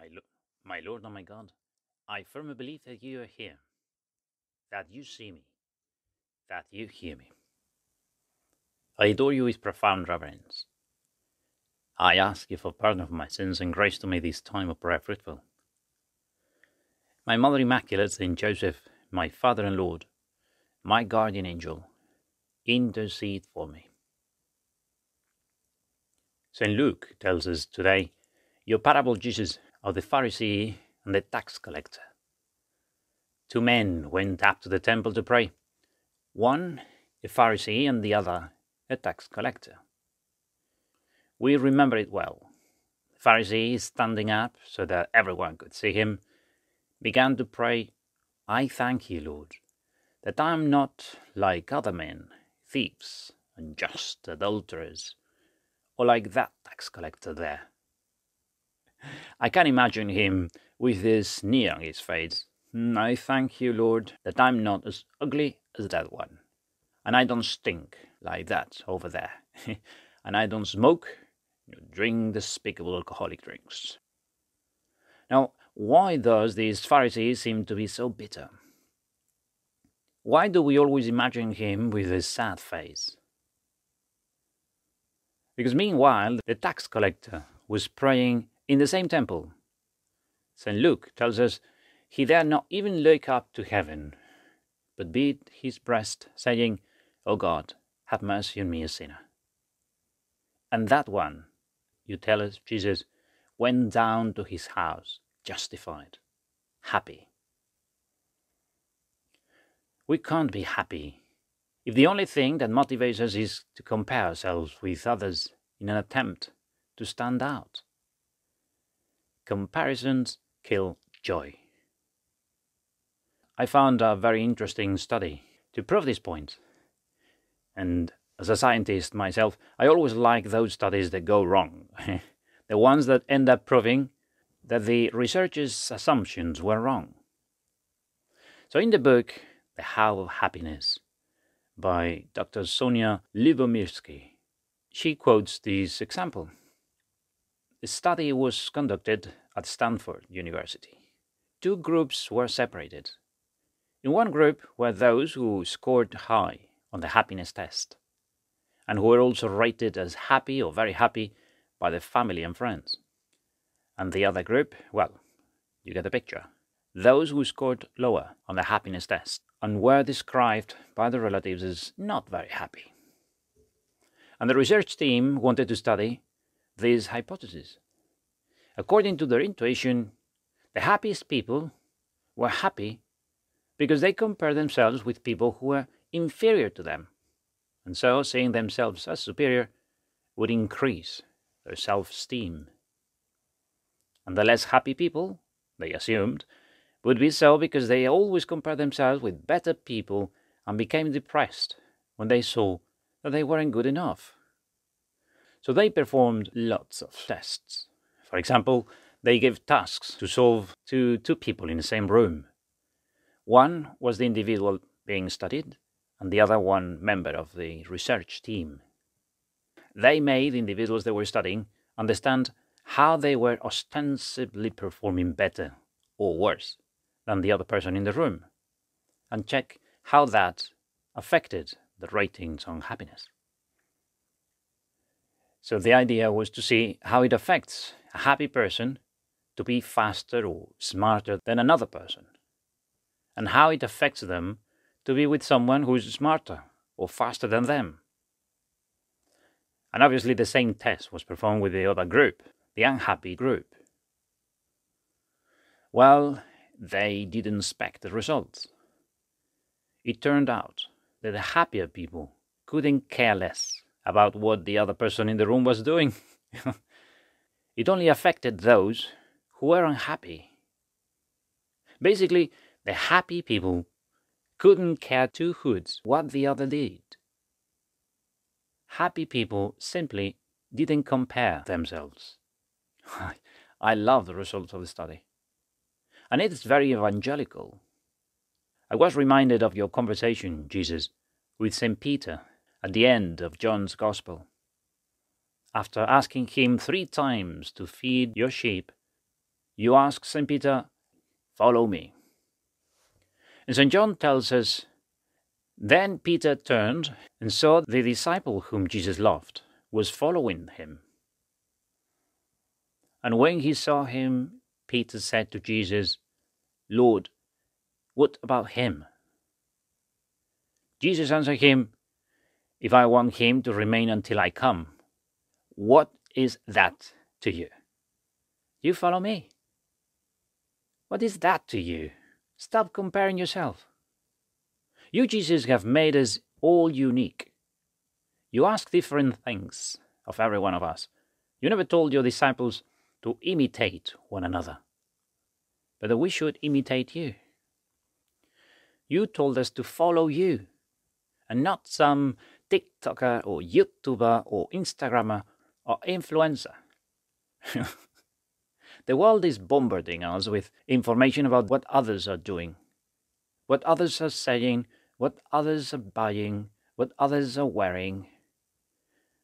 My, lo- my Lord and my God, I firmly believe that you are here, that you see me, that you hear me. I adore you with profound reverence. I ask you for pardon of my sins and grace to me this time of prayer fruitful. My Mother Immaculate, Saint Joseph, my Father and Lord, my guardian angel, intercede for me. St. Luke tells us today your parable, Jesus, of the Pharisee and the tax collector. Two men went up to the temple to pray, one a Pharisee and the other a tax collector. We remember it well. The Pharisee, standing up so that everyone could see him, began to pray, I thank you, Lord, that I am not like other men, thieves, unjust, adulterers, or like that tax collector there. I can imagine him with this sneer on his face. I thank you, Lord, that I'm not as ugly as that one, and I don't stink like that over there, and I don't smoke nor drink despicable alcoholic drinks. Now, why does this Pharisee seem to be so bitter? Why do we always imagine him with a sad face? Because meanwhile, the tax collector was praying in the same temple. St. Luke tells us he dared not even look up to heaven, but beat his breast, saying, O God, have mercy on me, a sinner. And that one, you tell us, Jesus, went down to his house, justified, happy. We can't be happy if the only thing that motivates us is to compare ourselves with others in an attempt to stand out. Comparisons kill joy. I found a very interesting study to prove this point. And as a scientist myself, I always like those studies that go wrong. the ones that end up proving that the researchers' assumptions were wrong. So, in the book, The How of Happiness by Dr. Sonja Lyubomirsky, she quotes this example. The study was conducted at Stanford University. Two groups were separated. In one group were those who scored high on the happiness test and who were also rated as happy or very happy by their family and friends. And the other group, well, you get the picture. Those who scored lower on the happiness test and were described by the relatives as not very happy. And the research team wanted to study this hypothesis. According to their intuition, the happiest people were happy because they compared themselves with people who were inferior to them, and so seeing themselves as superior would increase their self esteem. And the less happy people, they assumed, would be so because they always compared themselves with better people and became depressed when they saw that they weren't good enough. So they performed lots of tests. For example, they gave tasks to solve to two people in the same room. One was the individual being studied, and the other one member of the research team. They made the individuals they were studying understand how they were ostensibly performing better or worse than the other person in the room, and check how that affected the ratings on happiness. So the idea was to see how it affects a happy person to be faster or smarter than another person, and how it affects them to be with someone who is smarter or faster than them. And obviously, the same test was performed with the other group, the unhappy group. Well, they didn't expect the results. It turned out that the happier people couldn't care less about what the other person in the room was doing. it only affected those who were unhappy. Basically, the happy people couldn't care two hoots what the other did. Happy people simply didn't compare themselves. I love the results of the study. And it's very evangelical. I was reminded of your conversation, Jesus, with St. Peter at the end of John's Gospel. After asking him three times to feed your sheep, you ask St. Peter, Follow me. And St. John tells us, Then Peter turned and saw the disciple whom Jesus loved was following him. And when he saw him, Peter said to Jesus, Lord, what about him? Jesus answered him, If I want him to remain until I come, what is that to you? You follow me. What is that to you? Stop comparing yourself. You, Jesus, have made us all unique. You ask different things of every one of us. You never told your disciples to imitate one another, but that we should imitate you. You told us to follow you, and not some TikToker or YouTuber or Instagrammer or influenza. the world is bombarding us with information about what others are doing, what others are saying, what others are buying, what others are wearing.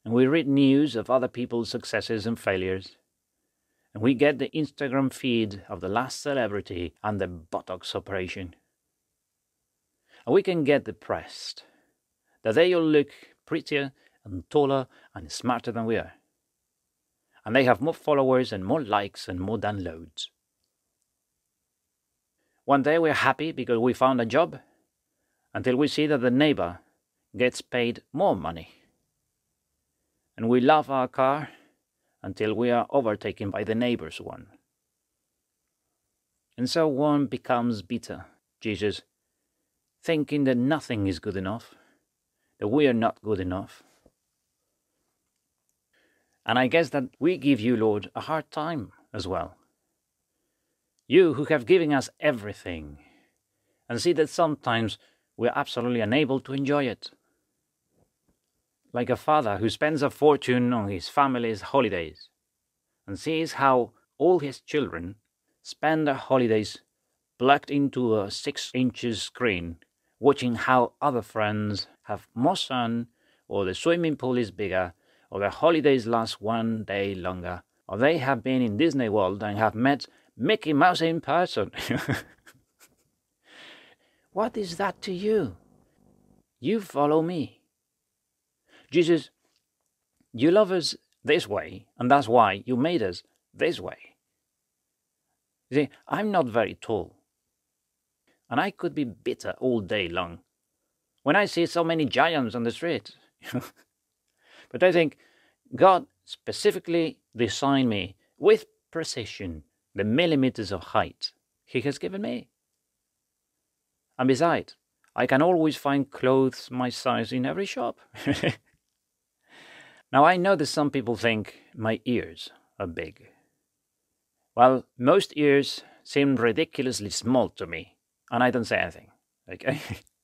And we read news of other people's successes and failures. And we get the Instagram feed of the last celebrity and the Botox operation. And we can get depressed that they all look prettier and taller and smarter than we are and they have more followers and more likes and more downloads. One day we're happy because we found a job until we see that the neighbor gets paid more money. And we love our car until we are overtaken by the neighbor's one. And so one becomes bitter, Jesus, thinking that nothing is good enough, that we are not good enough, and I guess that we give you, Lord, a hard time as well. You who have given us everything, and see that sometimes we're absolutely unable to enjoy it. Like a father who spends a fortune on his family's holidays and sees how all his children spend their holidays plugged into a six inches screen, watching how other friends have more sun or the swimming pool is bigger or the holidays last one day longer, or they have been in Disney World and have met Mickey Mouse in person. what is that to you? You follow me. Jesus, you love us this way, and that's why you made us this way. You see, I'm not very tall, and I could be bitter all day long when I see so many giants on the street. But I think God specifically designed me with precision, the millimeters of height He has given me. And besides, I can always find clothes my size in every shop. now I know that some people think my ears are big. Well, most ears seem ridiculously small to me, and I don't say anything. Okay?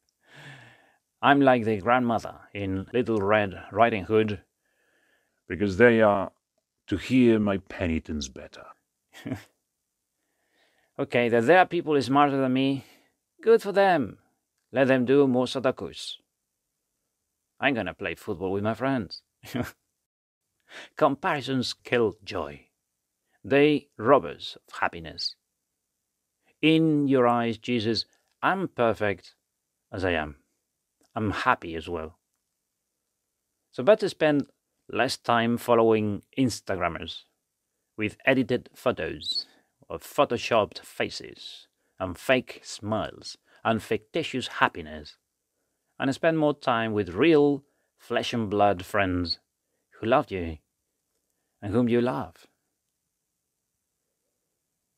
I'm like the grandmother in Little Red Riding Hood. Because they are to hear my penitence better. okay, that there are people smarter than me. Good for them. Let them do more sudokus. I'm gonna play football with my friends. Comparisons kill joy. They rob us of happiness. In your eyes, Jesus, I'm perfect as I am. I'm happy as well. So better spend less time following Instagrammers with edited photos of photoshopped faces and fake smiles and fictitious happiness and spend more time with real flesh and blood friends who love you and whom you love.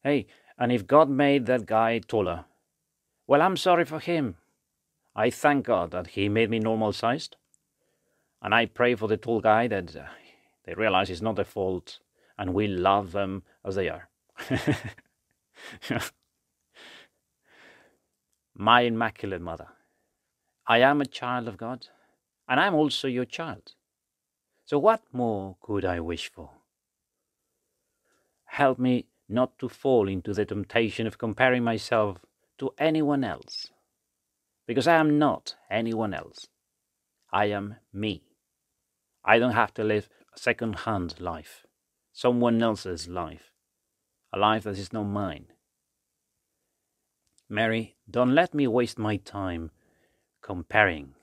Hey, and if God made that guy taller, well, I'm sorry for him. I thank God that He made me normal sized. And I pray for the tall guy that uh, they realize it's not their fault and we love them as they are. My Immaculate Mother, I am a child of God and I'm also your child. So, what more could I wish for? Help me not to fall into the temptation of comparing myself to anyone else because I am not anyone else. I am me. I don't have to live a second hand life, someone else's life. a life that is not mine. Mary, don't let me waste my time comparing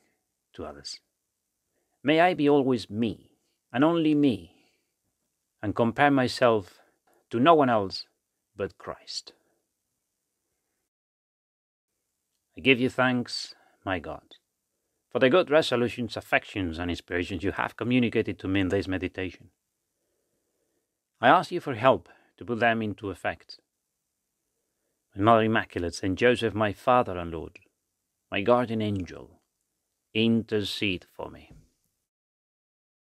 to others. May I be always me, and only me, and compare myself to no one else but Christ. I give you thanks, my God, for the good resolutions, affections, and inspirations you have communicated to me in this meditation. I ask you for help to put them into effect. My Mother Immaculate, Saint Joseph, my Father and Lord, my guardian angel, intercede for me.